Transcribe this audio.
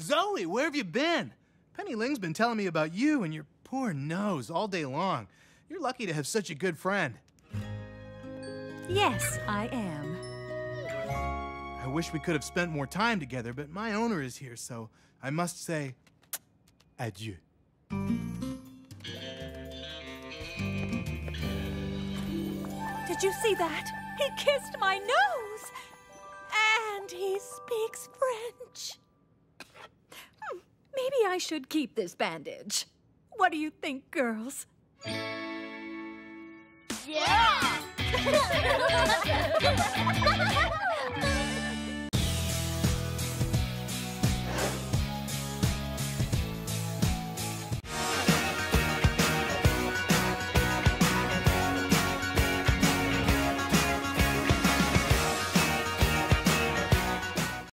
Zoe, where have you been? Penny Ling's been telling me about you and your poor nose all day long. You're lucky to have such a good friend. Yes, I am. I wish we could have spent more time together, but my owner is here, so I must say adieu. Did you see that? He kissed my nose! And he speaks French. Hmm, maybe I should keep this bandage. What do you think, girls? Yeah!